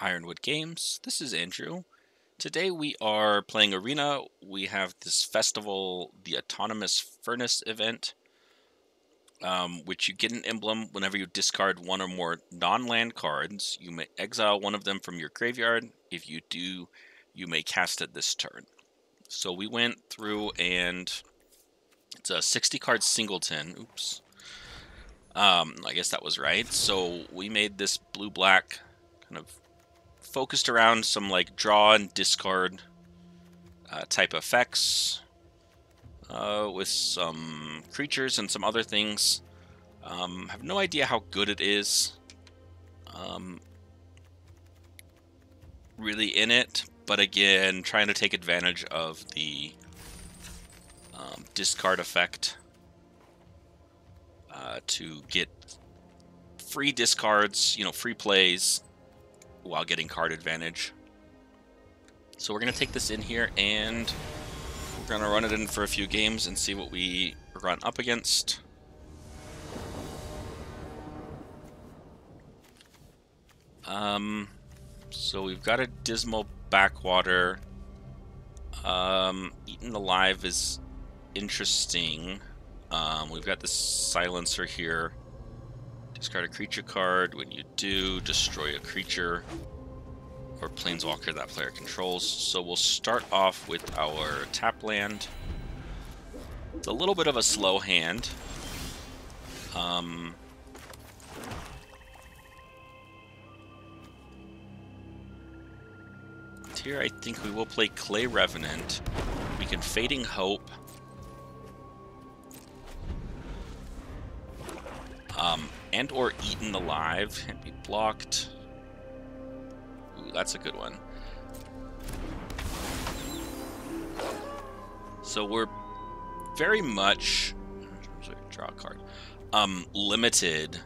Ironwood Games. This is Andrew. Today we are playing Arena. We have this festival, the Autonomous Furnace event, um, which you get an emblem whenever you discard one or more non-land cards. You may exile one of them from your graveyard. If you do, you may cast it this turn. So we went through and it's a 60 card singleton. Oops. Um, I guess that was right. So we made this blue-black kind of focused around some like draw and discard uh, type effects uh, with some creatures and some other things. Um, have no idea how good it is. Um, really in it, but again, trying to take advantage of the um, discard effect uh, to get free discards, you know, free plays while getting card advantage. So we're going to take this in here and we're going to run it in for a few games and see what we run up against. Um, so we've got a Dismal Backwater. Um, Eaten Alive is interesting. Um, we've got the Silencer here. Discard a creature card. When you do, destroy a creature or planeswalker that player controls. So we'll start off with our tap land. It's a little bit of a slow hand. Um, here I think we will play Clay Revenant. We can Fading Hope. And or eaten alive. Can't be blocked. Ooh, that's a good one. So we're very much sorry, draw a card. Um, limited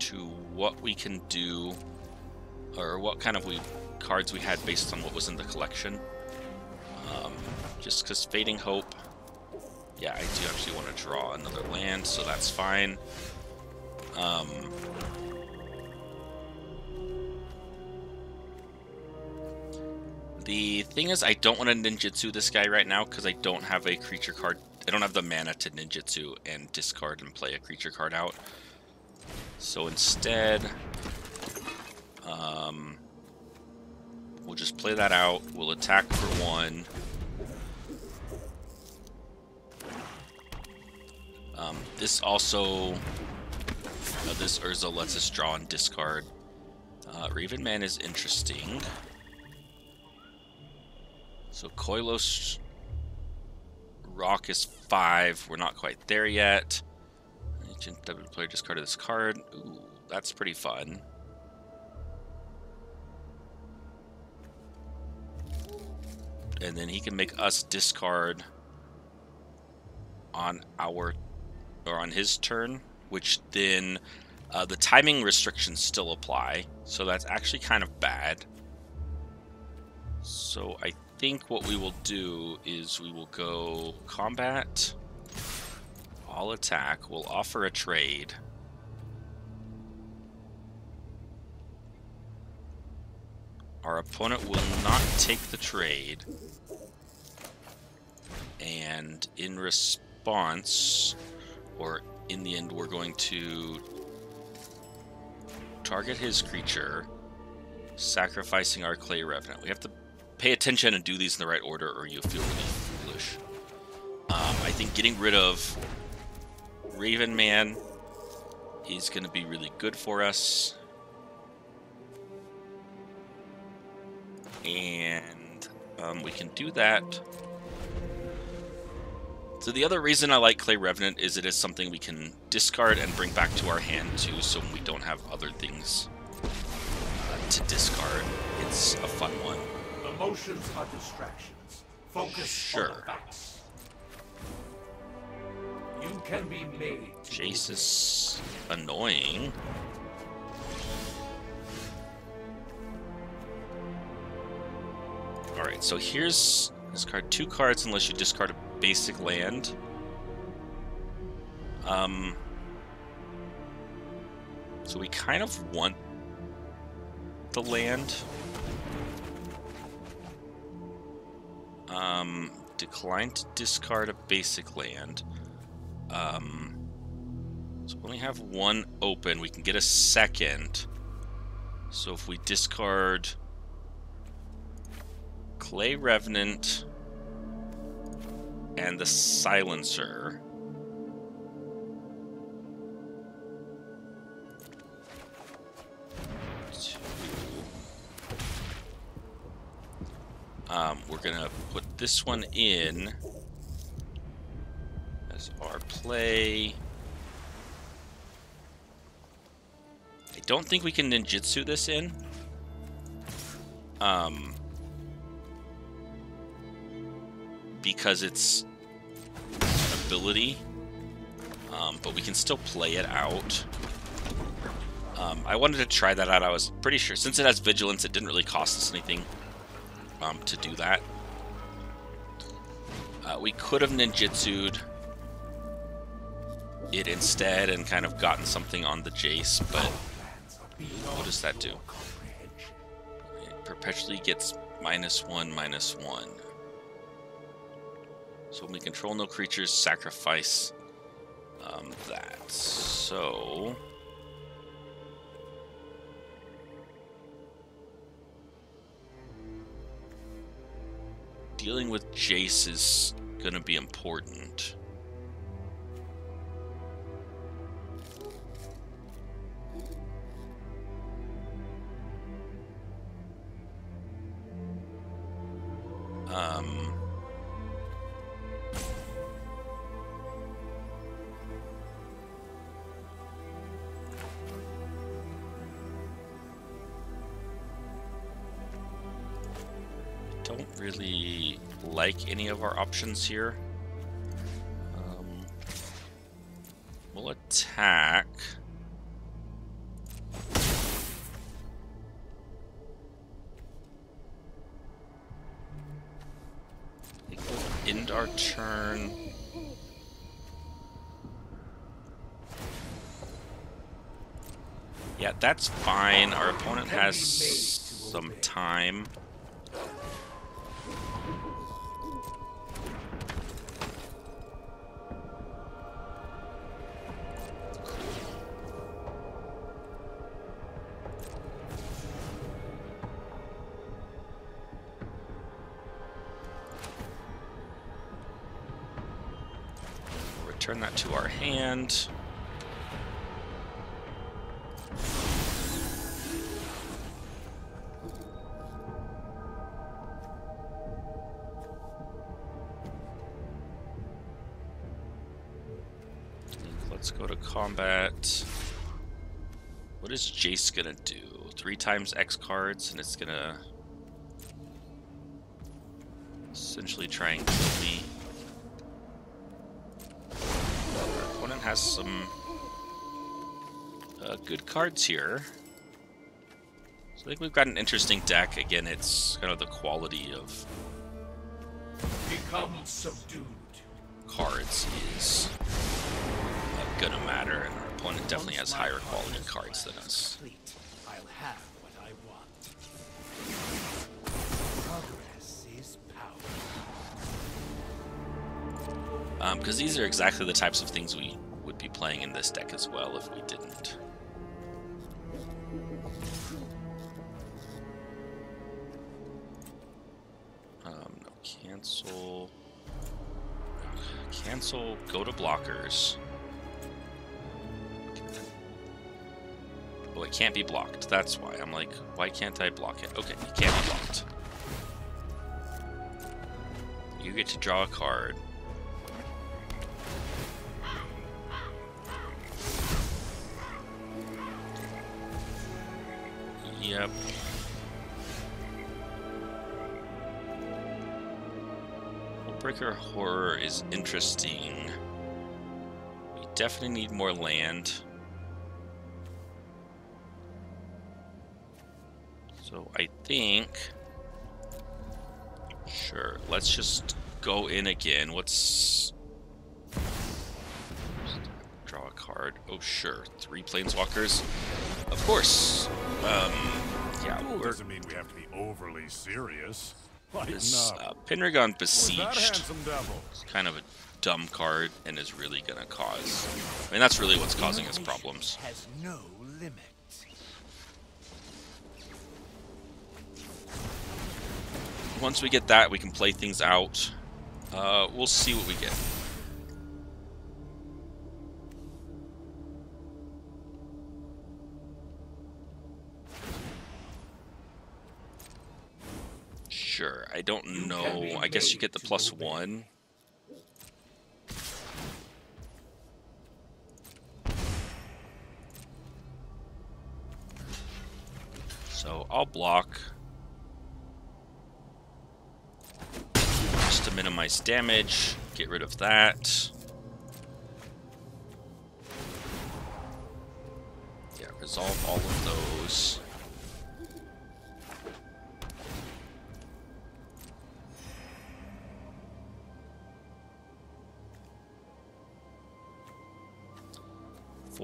to what we can do or what kind of we cards we had based on what was in the collection. Um, just because Fading Hope yeah, I do actually want to draw another land, so that's fine. Um, the thing is, I don't want to ninjutsu this guy right now because I don't have a creature card. I don't have the mana to ninjutsu and discard and play a creature card out. So instead, um, we'll just play that out. We'll attack for one. Um, this also, this Urza lets us draw and discard. Uh, Raven Man is interesting. So Koilos Roc is five. We're not quite there yet. Ancient W player discarded this card. Ooh, that's pretty fun. And then he can make us discard on our or on his turn, which then uh, the timing restrictions still apply. So that's actually kind of bad. So I think what we will do is we will go combat, all attack, we'll offer a trade. Our opponent will not take the trade. And in response, or in the end we're going to target his creature, sacrificing our Clay Revenant. We have to pay attention and do these in the right order or you'll feel really foolish. Um, I think getting rid of Raven Man is going to be really good for us. And um, we can do that so the other reason I like Clay Revenant is it is something we can discard and bring back to our hand too, so we don't have other things uh, to discard. It's a fun one. Emotions are distractions. Focus sure. on the facts. You can be made. Jace is annoying. Alright, so here's discard two cards unless you discard a basic land. Um, so we kind of want the land. Um, decline to discard a basic land. Um, so we only have one open. We can get a second. So if we discard Clay Revenant and the Silencer. Um, we're gonna put this one in as our play. I don't think we can ninjutsu this in. Um, because it's an ability, um, but we can still play it out. Um, I wanted to try that out. I was pretty sure, since it has vigilance, it didn't really cost us anything um, to do that. Uh, we could have ninjutsued it instead and kind of gotten something on the Jace, but what does that do? It perpetually gets minus one, minus one. So when we control no creatures, sacrifice um, that. So... Dealing with Jace is going to be important. Any of our options here. Um, we'll attack. End our turn. Yeah, that's fine. Our opponent has some time. Return that to our hand. Let's go to combat. What is Jace gonna do? Three times X cards, and it's gonna essentially try and kill me. Has some uh, good cards here. So I think we've got an interesting deck. Again, it's kind of the quality of Become subdued. cards is uh, gonna matter, and our opponent definitely has higher quality cards than us. Complete. I'll have what I want. Progress is power. Because Um, these are exactly the types of things we be playing in this deck as well if we didn't. Um, no, cancel. Cancel, go to blockers. Oh, it can't be blocked. That's why. I'm like, why can't I block it? Okay, it can't be blocked. You get to draw a card. Yep. Breaker Horror is interesting. We definitely need more land. So I think... Sure, let's just go in again. What's... Draw a card. Oh, sure. Three Planeswalkers. Of course. Um, yeah, Duel doesn't mean we have to be overly serious. Like this no. uh, Pendragon Besieged. handsome devil? It's kind of a dumb card and is really gonna cause. I mean, that's really what's causing us problems. Has no limit. Once we get that, we can play things out. Uh, we'll see what we get. I don't know. I guess you get the plus one. So I'll block. Just to minimize damage. Get rid of that. Yeah, resolve all of those.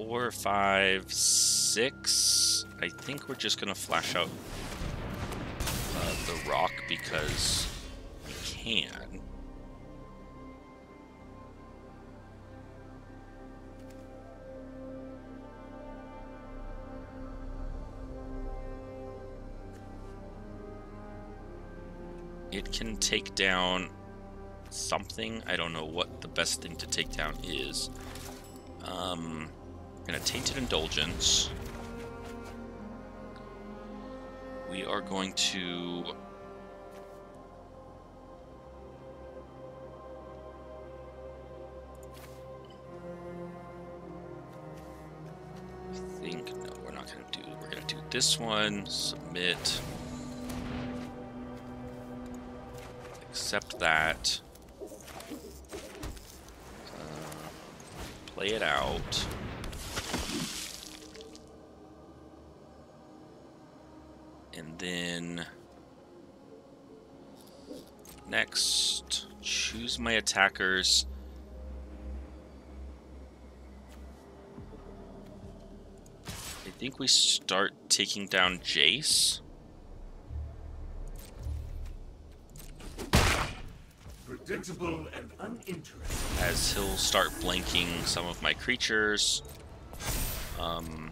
Four, five, six. I think we're just gonna flash out uh, the rock because we can. It can take down something. I don't know what the best thing to take down is. Um, gonna tainted indulgence. We are going to I think no, we're not gonna do. We're gonna do this one. Submit. Accept that. Uh, play it out. Then next, choose my attackers. I think we start taking down Jace. Predictable and uninteresting. as he'll start blanking some of my creatures. Um,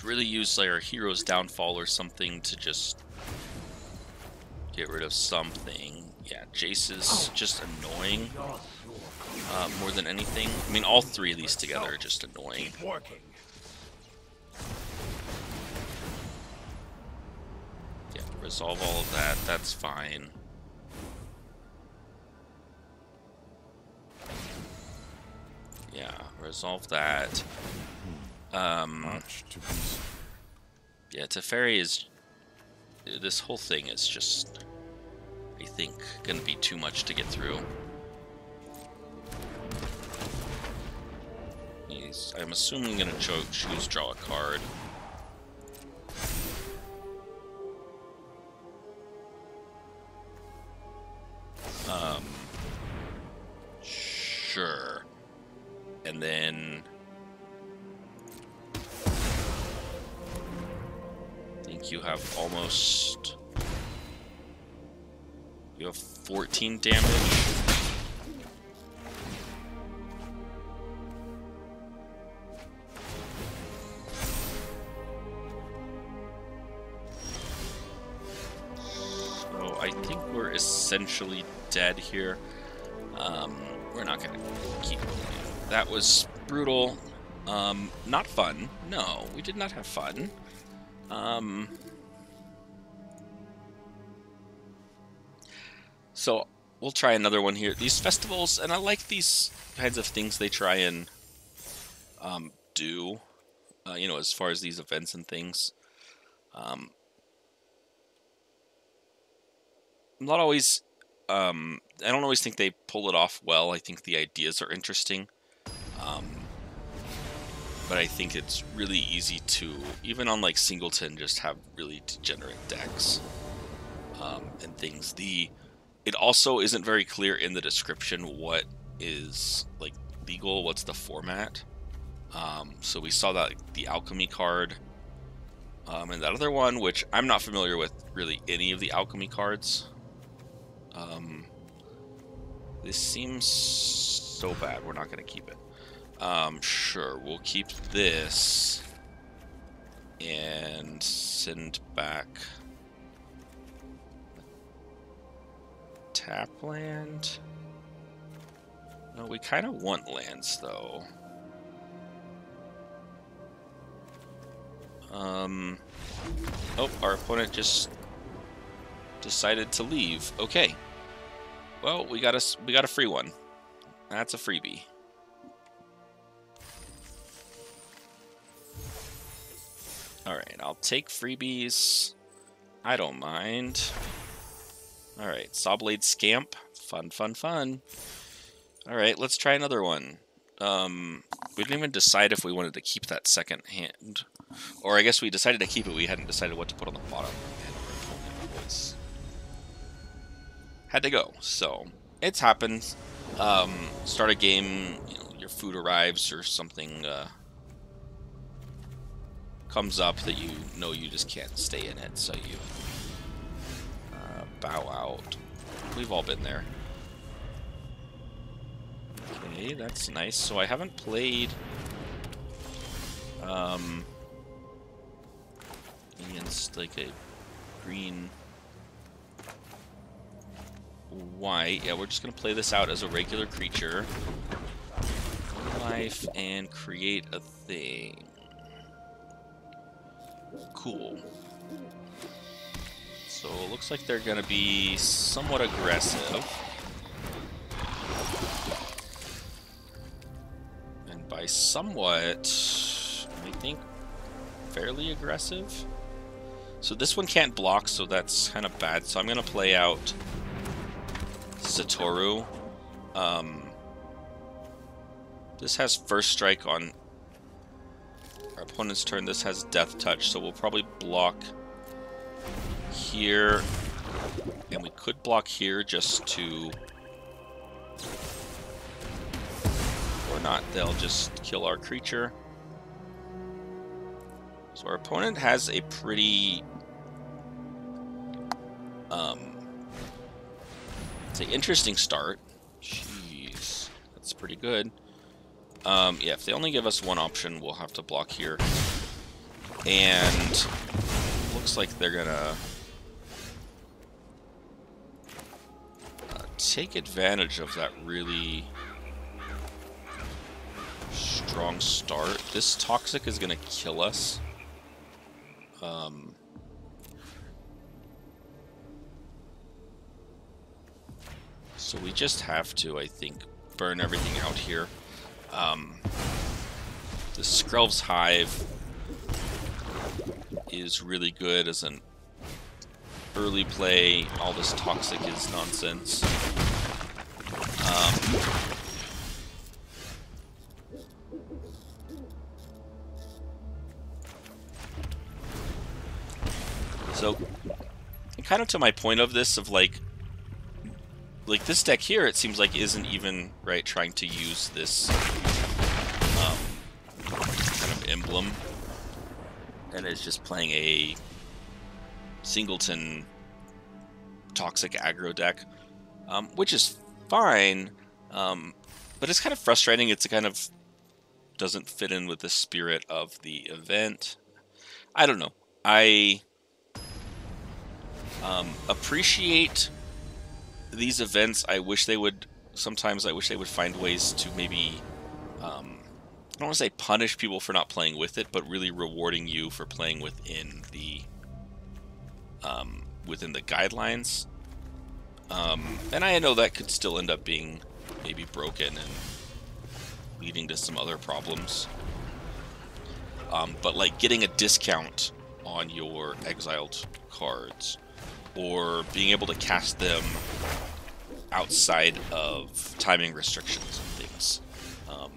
could really use like our hero's downfall or something to just get rid of something. Yeah, Jace is just annoying uh, more than anything. I mean, all three of these together are just annoying. Yeah, resolve all of that. That's fine. Yeah, resolve that. Um, to yeah, Teferi is. This whole thing is just, I think, gonna be too much to get through. He's, I'm assuming gonna cho- choose draw a card. You have 14 damage. So I think we're essentially dead here. Um, we're not gonna keep going. That was brutal. Um, not fun. No, we did not have fun. Um, so we'll try another one here. These festivals, and I like these kinds of things they try and um, do. Uh, you know, as far as these events and things. Um, I'm not always. Um, I don't always think they pull it off well. I think the ideas are interesting. Um, but I think it's really easy to, even on like Singleton, just have really degenerate decks um, and things. The it also isn't very clear in the description what is like legal, what's the format. Um, so we saw that the alchemy card. Um, and that other one, which I'm not familiar with really any of the alchemy cards. Um, this seems so bad. We're not going to keep it. Um, sure, we'll keep this and send back tap land. No, we kind of want lands though. Um, oh, our opponent just decided to leave. Okay. Well, we got a we got a free one. That's a freebie. Alright, I'll take freebies. I don't mind. Alright, Sawblade Scamp. Fun, fun, fun. Alright, let's try another one. Um, we didn't even decide if we wanted to keep that second hand. Or I guess we decided to keep it, we hadn't decided what to put on the bottom. Had to go, so... It's happened. Um, start a game, you know, your food arrives or something, uh, comes up that you know you just can't stay in it, so you bow out. We've all been there. Okay, that's nice. So I haven't played um, against like a green white. Yeah, we're just gonna play this out as a regular creature. Life and create a thing. Cool. So it looks like they're going to be somewhat aggressive. And by somewhat, I think fairly aggressive. So this one can't block, so that's kind of bad. So I'm going to play out Satoru. Um, this has first strike on our opponent's turn. This has Death Touch, so we'll probably block here. And we could block here just to... Or not, they'll just kill our creature. So our opponent has a pretty... Um, it's an interesting start. Jeez, that's pretty good. Um, yeah, if they only give us one option, we'll have to block here. And looks like they're gonna take advantage of that really strong start. This Toxic is gonna kill us. Um, so we just have to, I think, burn everything out here. Um, the Skrelv's Hive is really good as an early play. All this toxic is nonsense. Um, so, kind of to my point of this, of like, like this deck here, it seems like isn't even right trying to use this um, kind of emblem, and is just playing a singleton toxic aggro deck, um, which is fine, um, but it's kind of frustrating. It's kind of doesn't fit in with the spirit of the event. I don't know. I um, appreciate these events, I wish they would. Sometimes I wish they would find ways to maybe. Um, I don't want to say punish people for not playing with it, but really rewarding you for playing within the um, within the guidelines. Um, and I know that could still end up being maybe broken and leading to some other problems. Um, but like getting a discount on your exiled cards or being able to cast them outside of timing restrictions and things. Um,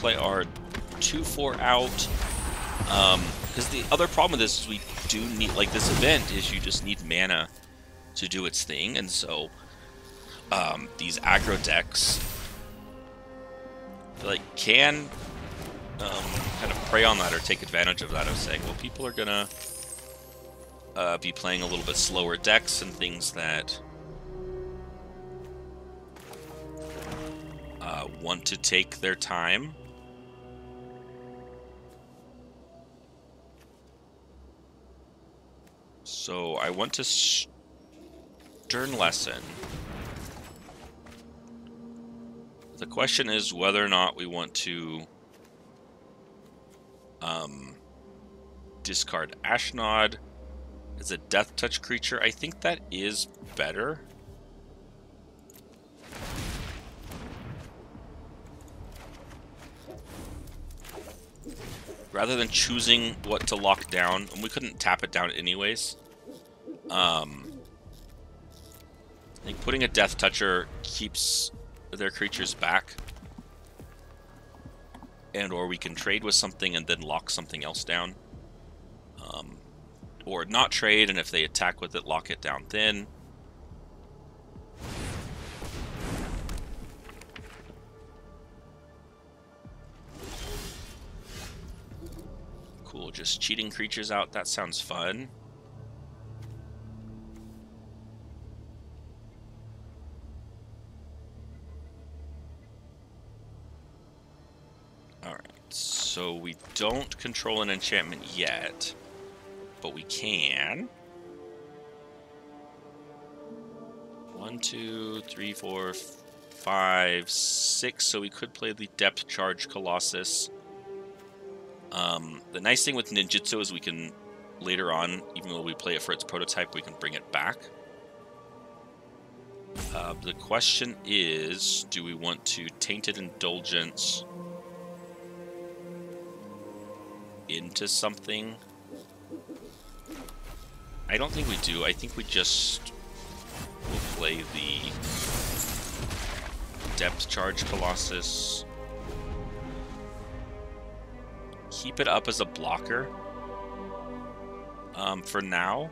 play our two four out. Um, because the other problem with this is we do need like this event is you just need mana to do its thing, and so um, these aggro decks like can um, kind of prey on that or take advantage of that of saying, well, people are gonna uh, be playing a little bit slower decks and things that uh, want to take their time. So I want to stern lesson. The question is whether or not we want to um, discard Ashnod as a Death Touch creature. I think that is better. Rather than choosing what to lock down, and we couldn't tap it down anyways. Um, I think putting a Death Toucher keeps their creatures back. And or we can trade with something and then lock something else down. Um, or not trade, and if they attack with it, lock it down then. Cool, just cheating creatures out, that sounds fun. So we don't control an enchantment yet, but we can. One, two, three, four, five, six. So we could play the Depth Charge Colossus. Um, the nice thing with Ninjutsu is we can, later on, even though we play it for its prototype, we can bring it back. Uh, the question is, do we want to Tainted Indulgence into something? I don't think we do. I think we just will play the Depth Charge Colossus. Keep it up as a blocker um, for now.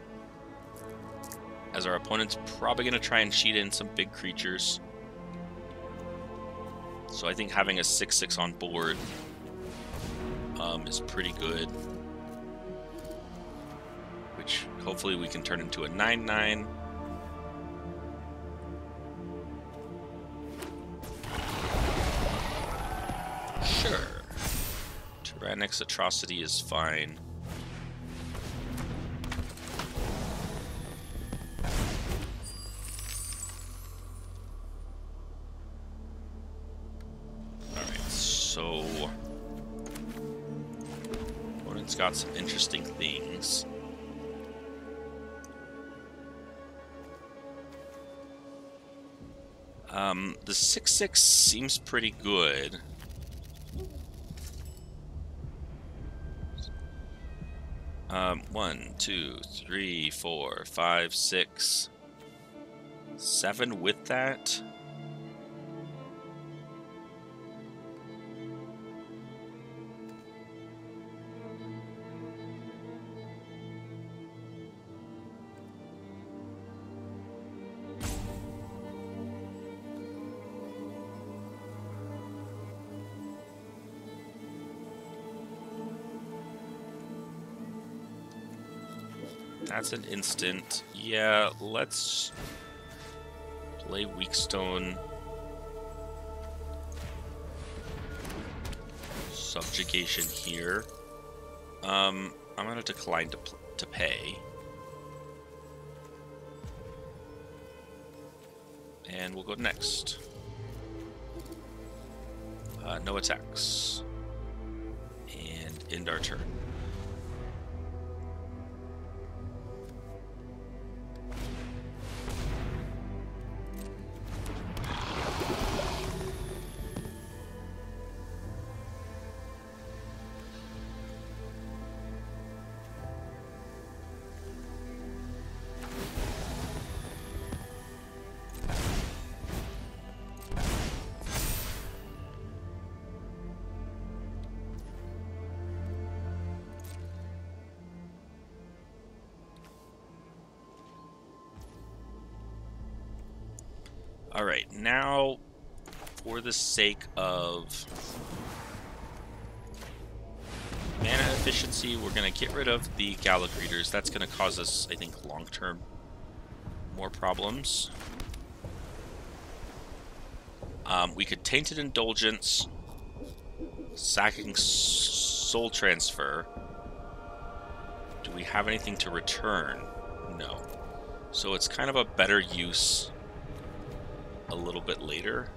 As our opponent's probably going to try and cheat in some big creatures. So I think having a 6-6 on board um, is pretty good. Which hopefully we can turn into a 9-9. Sure. Tyrranax Atrocity is fine. Interesting things. Um, the 6-6 seems pretty good. Um, one, two, three, four, five, six, seven with that. That's an instant. Yeah, let's play Weakstone. Subjugation here. Um, I'm gonna decline to, to pay. And we'll go next. Uh, no attacks. And end our turn. For the sake of mana efficiency, we're going to get rid of the Gallic Readers. That's going to cause us, I think, long-term more problems. Um, we could Tainted Indulgence, sacking Soul Transfer. Do we have anything to return? No. So it's kind of a better use a little bit later.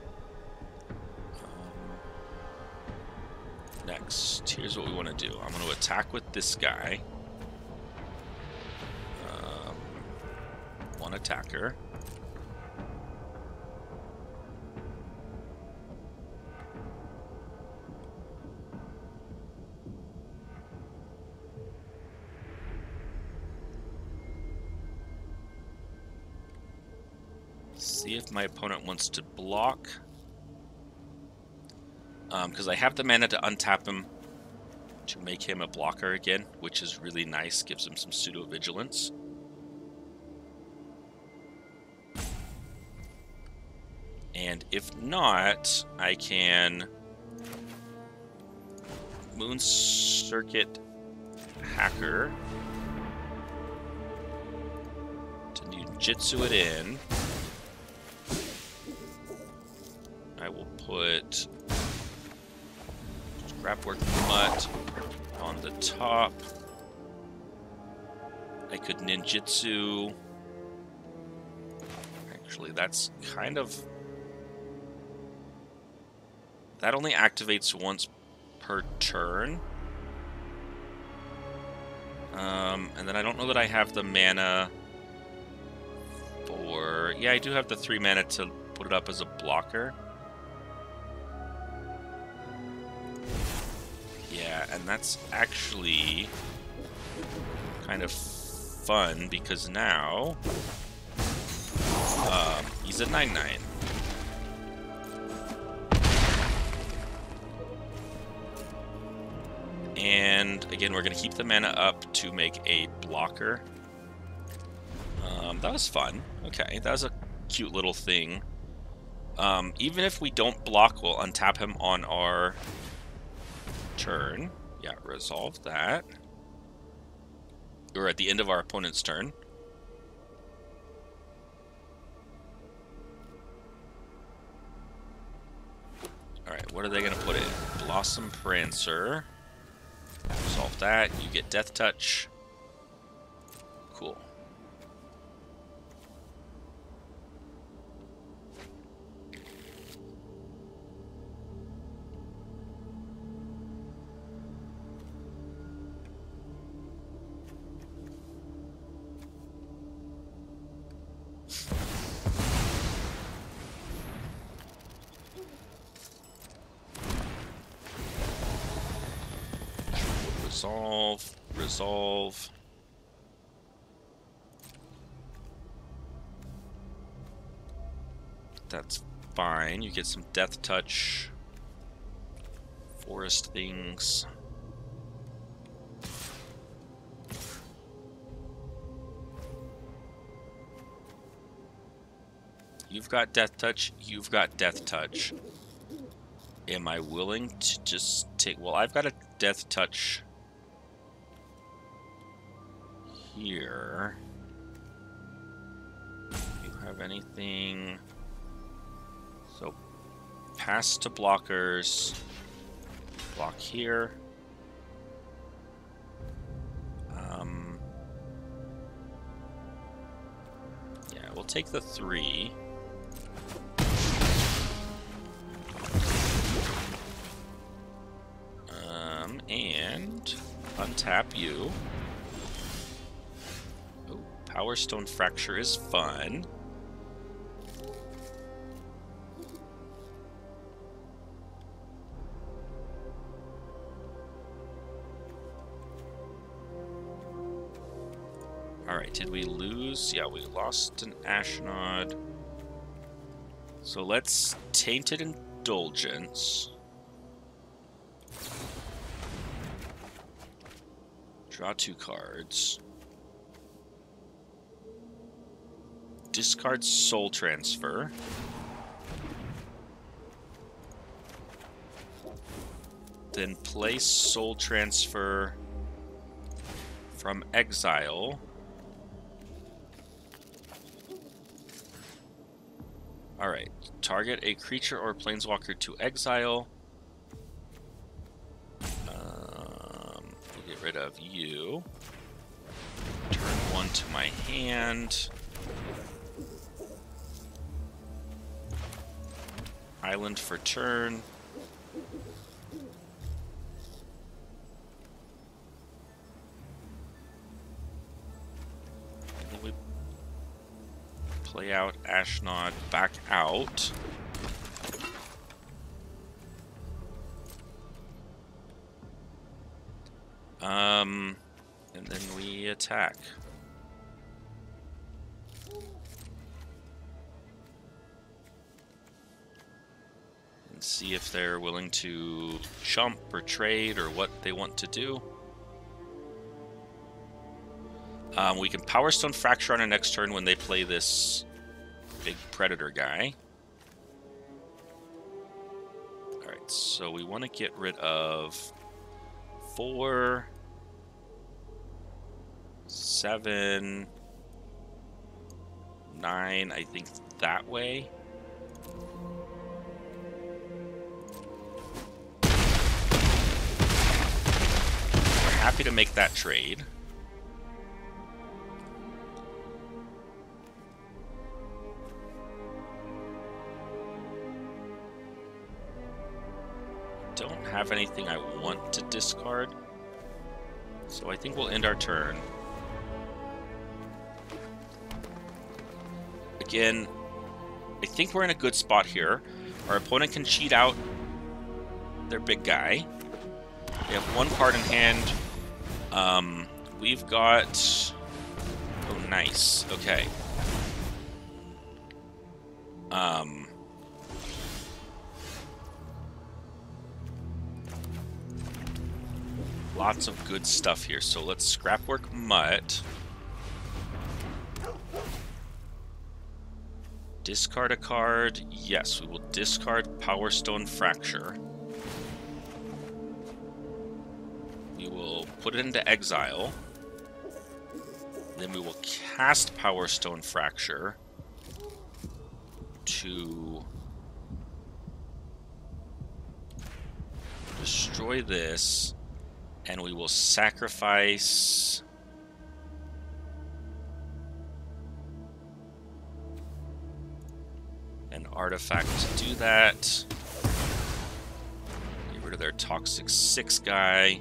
Next, here's what we want to do. I'm going to attack with this guy. Um, one attacker. See if my opponent wants to block. Because um, I have the mana to untap him to make him a blocker again, which is really nice. Gives him some pseudo-vigilance. And if not, I can Moon Circuit Hacker to ninjutsu it in. I will put Scrapwork Mutt on the top. I could ninjutsu. Actually, that's kind of that only activates once per turn. Um, and then I don't know that I have the mana for... Yeah, I do have the three mana to put it up as a blocker. And that's actually kind of fun because now um, he's a 9-9. And again, we're going to keep the mana up to make a blocker. Um, that was fun. Okay, that was a cute little thing. Um, even if we don't block, we'll untap him on our turn. Yeah, resolve that. We're at the end of our opponent's turn. Alright, what are they going to put in? Blossom Prancer. Resolve that. You get Death Touch. Cool. Resolve, resolve. That's fine. You get some death touch. Forest things. You've got death touch, you've got death touch. Am I willing to just take... Well, I've got a death touch here. You have anything? So, pass to blockers. Block here. Um, yeah, we'll take the three. Um, and untap you. Power Stone Fracture is fun. Alright, did we lose? Yeah, we lost an Ashnod. So let's Tainted Indulgence. Draw two cards. discard Soul Transfer. Then place Soul Transfer from Exile. Alright, target a creature or planeswalker to exile. Um, we'll get rid of you. Turn one to my hand. Island for turn. And we play out Ashnod back out. Um, and then we attack. See if they're willing to jump or trade or what they want to do. Um, we can Powerstone Fracture on our next turn when they play this big Predator guy. Alright, so we want to get rid of four, seven, nine, I think that way. Happy to make that trade. Don't have anything I want to discard. So I think we'll end our turn. Again, I think we're in a good spot here. Our opponent can cheat out their big guy. They have one card in hand. Um, we've got... Oh, nice. Okay. Um... Lots of good stuff here. So let's scrapwork mutt. Discard a card. Yes, we will discard Powerstone Fracture. Put it into exile. Then we will cast Powerstone Fracture to destroy this, and we will sacrifice an artifact to do that. Get rid of their Toxic 6 guy.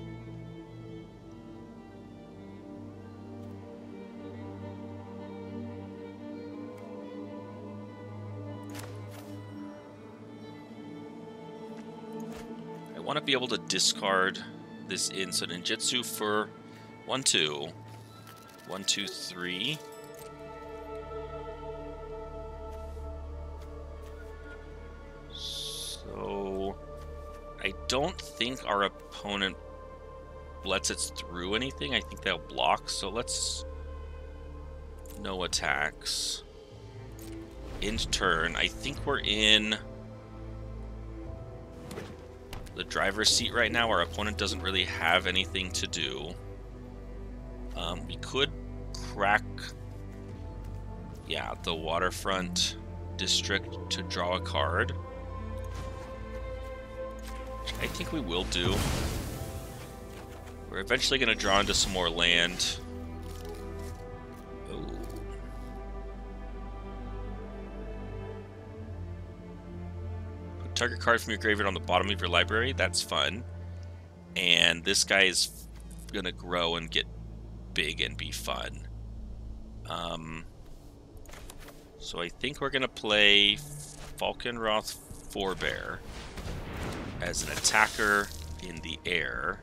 Want to be able to discard this in. So ninjutsu for one, two, one, two, three. So I don't think our opponent lets it through anything. I think they'll block. So let's no attacks. End turn. I think we're in the driver's seat right now. Our opponent doesn't really have anything to do. Um, we could crack, yeah, the waterfront district to draw a card. I think we will do. We're eventually going to draw into some more land. Target card from your graveyard on the bottom of your library. That's fun. And this guy is going to grow and get big and be fun. Um, so I think we're going to play Falkenrath Forebear as an attacker in the air.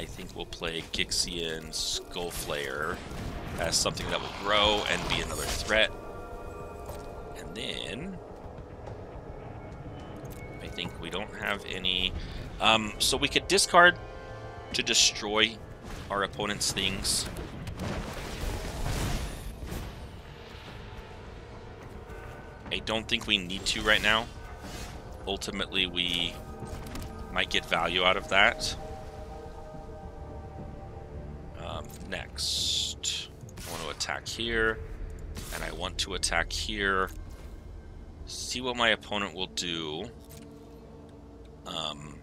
I think we'll play Gixian Skullflayer as something that will grow and be another threat. And then... I think we don't have any... Um, so we could discard to destroy our opponent's things. I don't think we need to right now. Ultimately, we might get value out of that. Next, I want to attack here, and I want to attack here. See what my opponent will do. Um,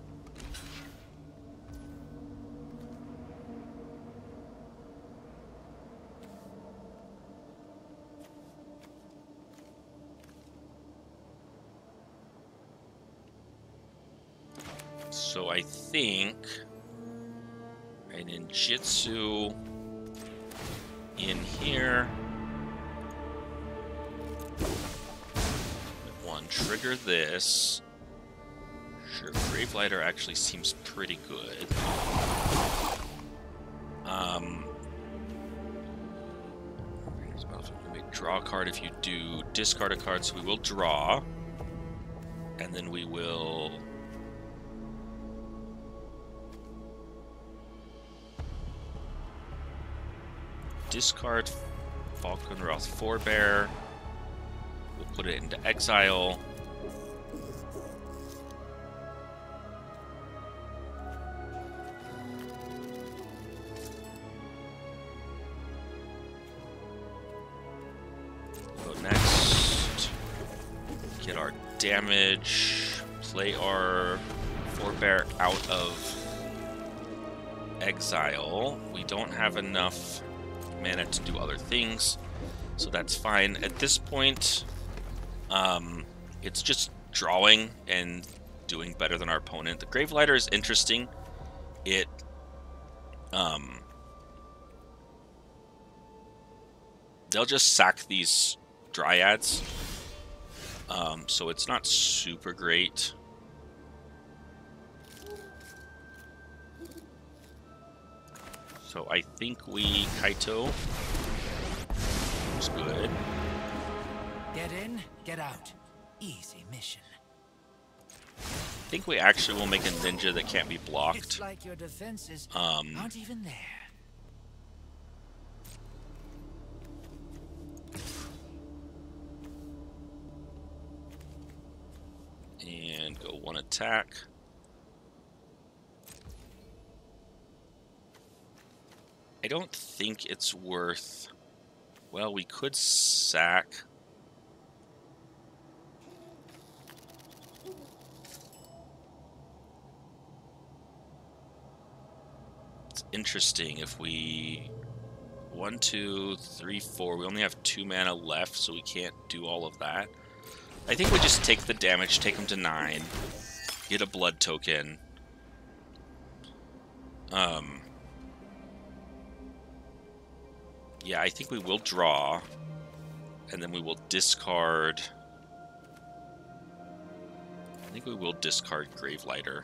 So I think a ninjutsu in here. One trigger this. Sure, Gravelighter actually seems pretty good. Um, draw a card if you do discard a card, so we will draw. And then we will discard Falkenrath Forebear. We'll put it into exile. Go next. Get our damage. Play our Forebear out of exile. We don't have enough mana to do other things, so that's fine. At this point, um, it's just drawing and doing better than our opponent. The Gravelighter is interesting. It, um, they'll just sack these Dryads, um, so it's not super great. So I think we Kaito was good. Get in, get out. Easy mission. I think we actually will make a ninja that can't be blocked. It's like your defenses Um, aren't even there. and go one attack. I don't think it's worth... Well, we could sack... It's interesting if we... One, two, three, four. We only have two mana left, so we can't do all of that. I think we just take the damage, take him to nine, get a blood token. Um, yeah, I think we will draw, and then we will discard. I think we will discard Gravelighter.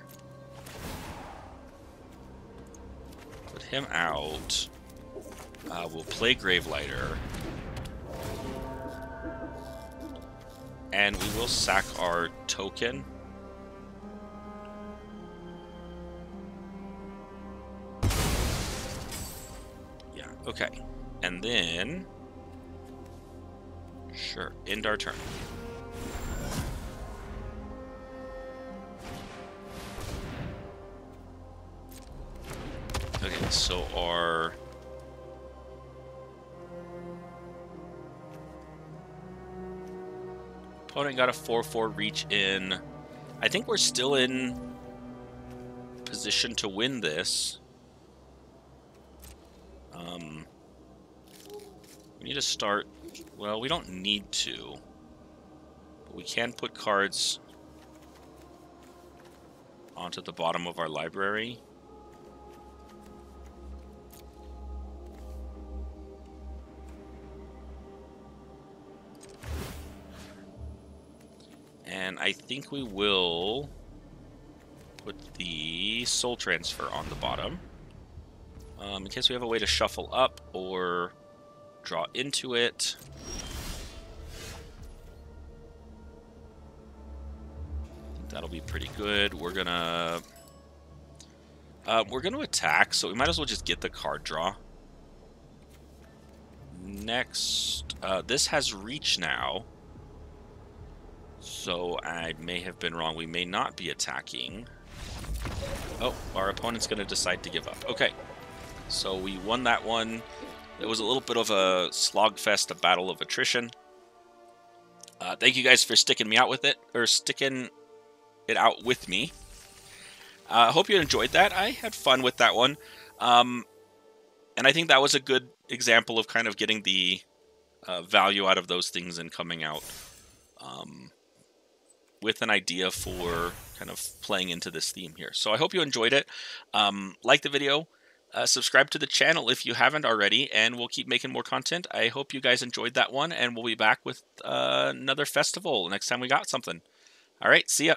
Put him out. Uh, we'll play Gravelighter. And we will sack our token. Yeah, okay. And then... Sure, end our turn. Okay, so our... Opponent got a 4-4 reach in. I think we're still in position to win this. Um, we need to start... Well, we don't need to. But we can put cards onto the bottom of our library. And I think we will put the soul transfer on the bottom. Um, in case we have a way to shuffle up or draw into it. That'll be pretty good. We're gonna... Uh, we're gonna attack, so we might as well just get the card draw. Next, uh, this has reach now. So I may have been wrong. We may not be attacking. Oh, our opponent's to decide to give up. Okay. So we won that one. It was a little bit of a slogfest, a battle of attrition. Uh, thank you guys for sticking me out with it, or sticking it out with me. I uh, hope you enjoyed that. I had fun with that one. Um, and I think that was a good example of kind of getting the uh, value out of those things and coming out um, with an idea for kind of playing into this theme here. So I hope you enjoyed it. Um, like the video, uh, subscribe to the channel if you haven't already, and we'll keep making more content. I hope you guys enjoyed that one, and we'll be back with uh, another festival next time we got something. All right, see ya.